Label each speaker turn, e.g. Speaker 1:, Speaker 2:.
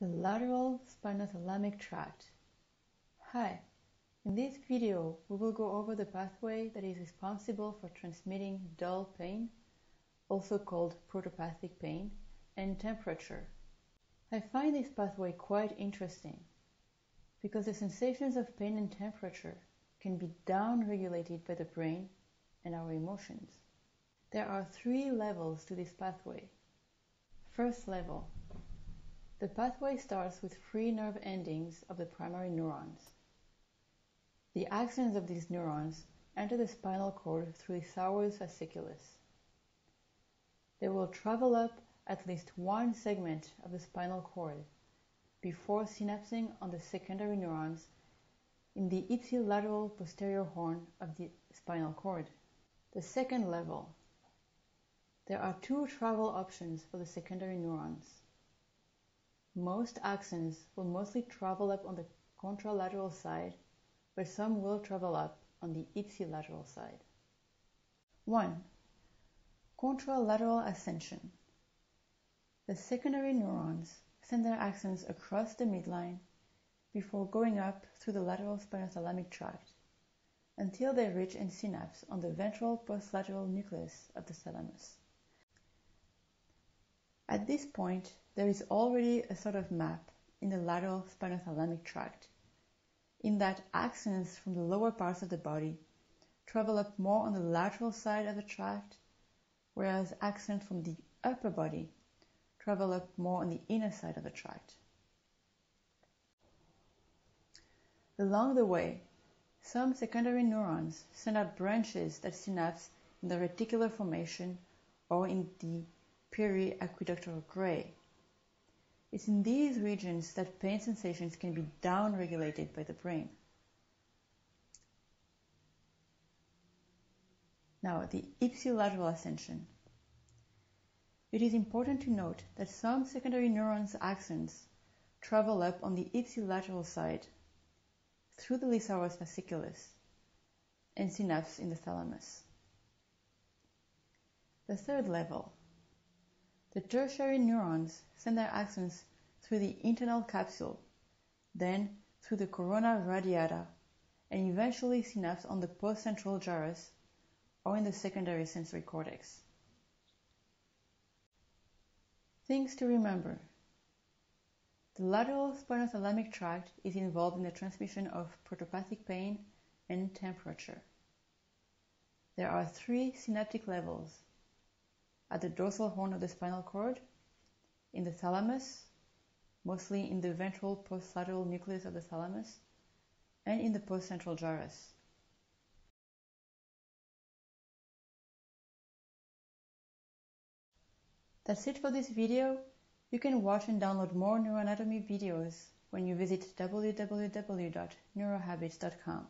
Speaker 1: The lateral spinothalamic tract. Hi, in this video we will go over the pathway that is responsible for transmitting dull pain, also called protopathic pain, and temperature. I find this pathway quite interesting because the sensations of pain and temperature can be down-regulated by the brain and our emotions. There are three levels to this pathway. First level, the pathway starts with free nerve endings of the primary neurons. The axons of these neurons enter the spinal cord through the Lissauer's fasciculus. They will travel up at least one segment of the spinal cord before synapsing on the secondary neurons in the ipsilateral posterior horn of the spinal cord. The second level. There are two travel options for the secondary neurons. Most axons will mostly travel up on the contralateral side, but some will travel up on the ipsilateral side. 1. Contralateral ascension. The secondary neurons send their axons across the midline before going up through the lateral spinothalamic tract until they reach and synapse on the ventral postlateral nucleus of the thalamus. At this point, there is already a sort of map in the lateral spinothalamic tract, in that axons from the lower parts of the body travel up more on the lateral side of the tract, whereas axons from the upper body travel up more on the inner side of the tract. Along the way, some secondary neurons send out branches that synapse in the reticular formation or in the periaqueductal gray. It's in these regions that pain sensations can be down-regulated by the brain. Now, the ipsilateral ascension. It is important to note that some secondary neurons' axons travel up on the ipsilateral side through the Lissauer's fasciculus and synapse in the thalamus. The third level, the tertiary neurons send their axons through the internal capsule, then through the corona radiata, and eventually synapse on the postcentral gyrus or in the secondary sensory cortex. Things to remember. The lateral spinothalamic tract is involved in the transmission of protopathic pain and temperature. There are three synaptic levels at the dorsal horn of the spinal cord, in the thalamus, mostly in the ventral postlateral nucleus of the thalamus, and in the postcentral gyrus. That's it for this video. You can watch and download more neuroanatomy videos when you visit www.neurohabits.com.